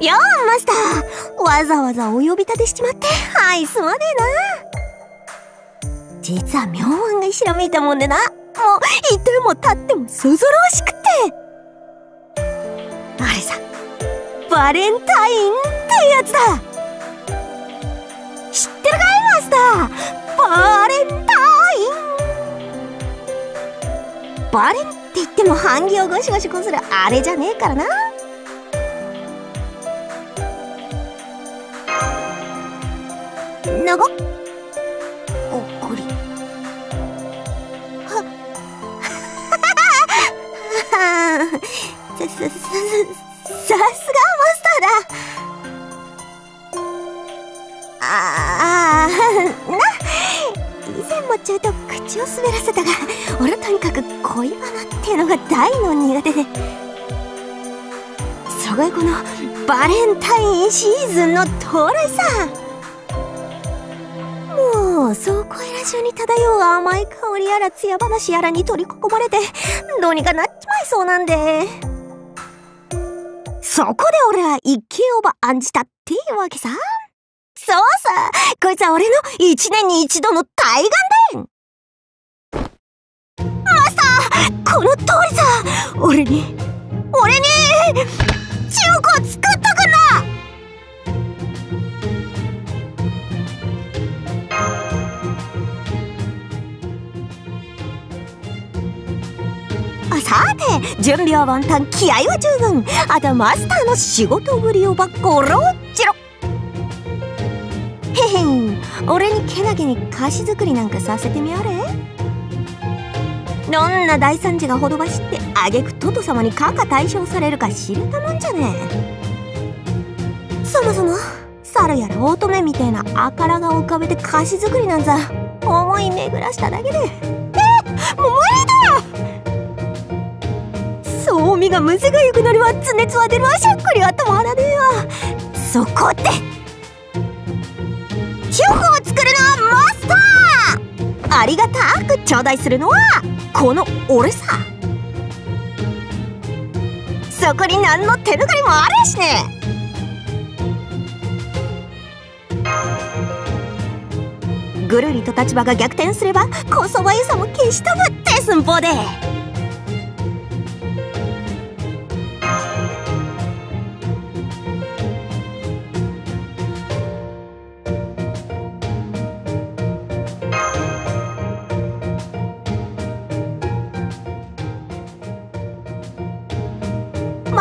よーマスター。わざわざお呼び立てしちまって。はいすまねえな。実は妙案がひらめいたもんでな。もういても立ってもそぞろしくって。あれさバレンタインってやつだ。知ってるかいマスター？バレンタイン。バレンって言っても版木をゴシゴシこするあれじゃねえからな。長っおっこり。はっさささささすがマスターだ。ああな。以前もちょっと口を滑らせたが俺とにかく恋バナっていうのが大の苦手で。そこへこのバレンタインシーズンの到来さ。もうそこいら中に漂う甘い香りやら艶話やらに取り囲まれてどうにかなっちまいそうなんで。そこで俺は一級オーバー案じたっていうわけさ。そうさこいつは俺の一年に一度の対岸だマスターこの通りさ。俺に俺に千代子を作った準備は万端気合は十分。あとはマスターの仕事ぶりをばっころっちろ。へへん。俺にけなげに菓子作りなんかさせてみやれ。どんな大惨事がほどばしってあげくトト様にかか対象されるか知れたもんじゃね。えそもそも猿やら乙女みたいなあからが浮かべて菓子作りなんざ思い巡らしただけで。えもう無理だ！そうみがむせがゆくなるわ。つ熱は出るわ。しゃっくりは止まらねえわそこってチョコを作るのはマスター。ありがたく頂戴するのはこの俺さ。そこに何の手抜かりもあれしね。ぐるりと立場が逆転すればこそばゆさも消し飛ぶって寸法で。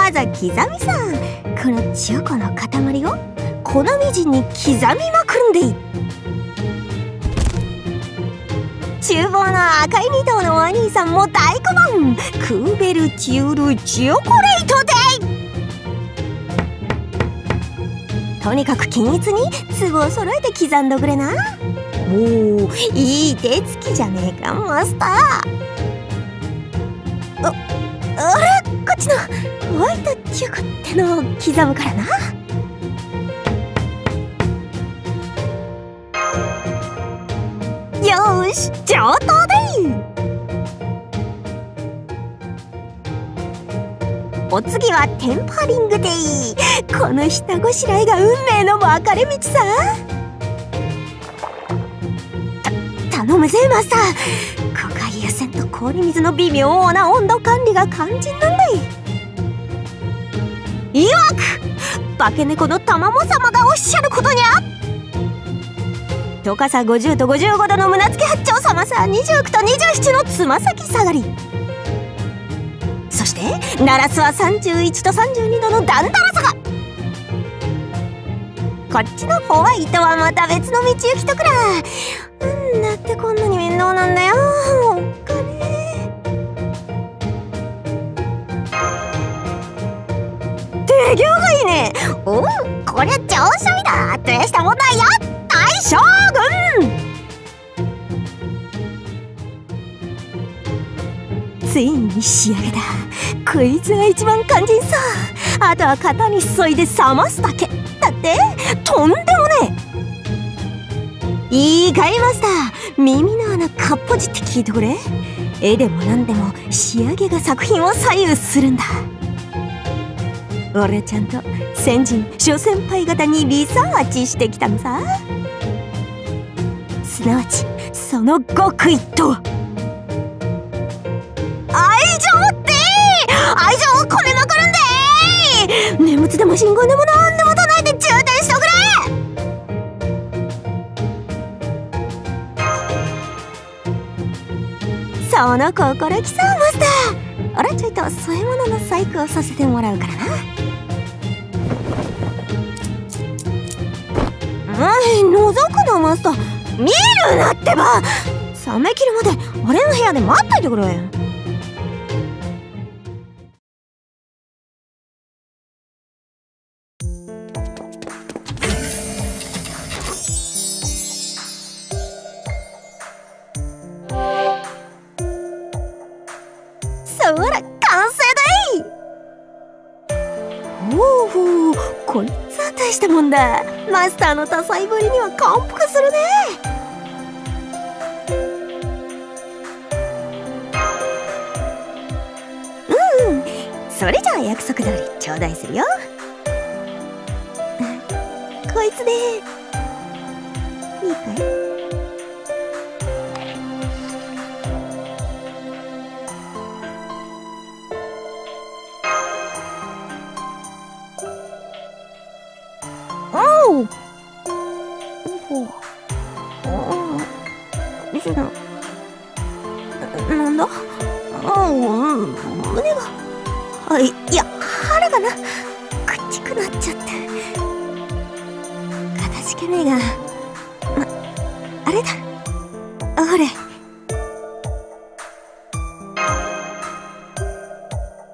まずは刻みさんこの千代子の塊を粉みじんに刻みまくるんでい厨房の赤い二頭のお兄さんも大好番クーベルチュールチョコレートデイとにかく均一に粒を揃えて刻んどくれな。おおいい手つきじゃねえかマスター。あちのホワイトチョコってのを刻むからな。よーし上等でお次はテンパリングでいい。この下ごしらえが運命の分かれ道さ。た頼むぜマスター氷水の微妙な温度管理が肝心なんだいいわく化け猫の卵様がおっしゃることにゃ高さ50と55度の胸付け八丁様さ29と27のつま先下がり。そしてナラスは31と32度のダンダラさが。こっちのホワイトはまた別の道行きとくらうんだってこんなに面倒なんだよ。手行がいいね。おこりゃ調子いいだ。大したもんだよ。大将軍。ついに仕上げだ。こいつが一番肝心さ。あとは型に注いで冷ますだけ。だってとんでもねえ。いいかいマスター。耳の穴かっぽじって聞いてくれ。絵でも何でも仕上げが作品を左右するんだ。俺ちゃんと先人諸先輩方にリサーチしてきたのさ。すなわちその極意とは。愛情って！愛情を込めまくるんで！念仏でも信号でもなんでも唱えて充填しとくれ！その心きさマスター。俺ちょいと添え物の細工をさせてもらうからな。うん覗くなマスター。見るなってば。冷め切るまで俺の部屋で待っといてくれ。大したもんだ。マスターの多彩ぶりには感服するね。うん。それじゃあ約束通り頂戴するよ。こいつで。いいかい？なんだ？おう胸が。あいや腹がな。くっちくなっちゃってかたじけねえが。まあれだ。ほれ。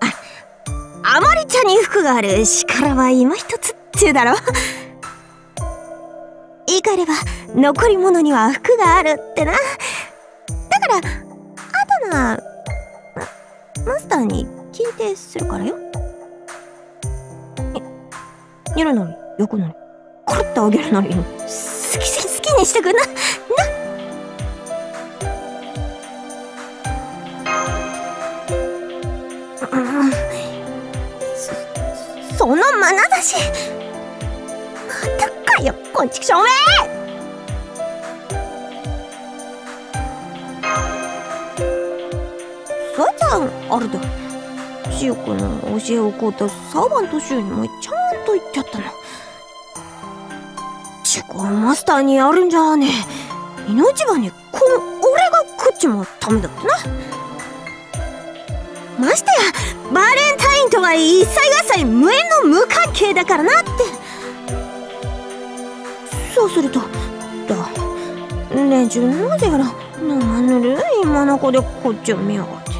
ああまり茶に服がある力は今一つっちゅうだろ。言い換えれば残り物には服があるってな。だからあとなママスターに聞いてするからよ。やるなり焼くなりコロッとあげるなり好き好きにしてくんな。な。そその眼差し。たかよこんちくしょうめそいつはあれだ。しおくの教えをこうたサバンとシュウにもちゃんと言っちゃったの。チコマスターにやるんじゃねえ。命場にこの俺が食っちまうためだってな。ましてやバレンタインとは一切合切無縁の無関係だからなって。そうすると？だ連中な。ぜやら生ぬるい眼でこっちを見やがって。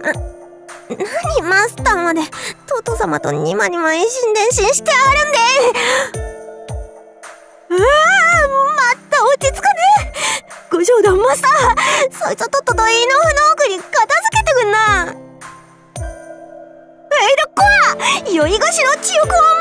な何マスターまでトト様とニマニマ一心伝心してあるんで。うわあまた落ち着かねえ。ご冗談マスター。そいつとっとと胃の腑の奥に片付けな。えいどっこは酔い菓子の記憶を